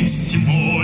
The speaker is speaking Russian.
весь мой.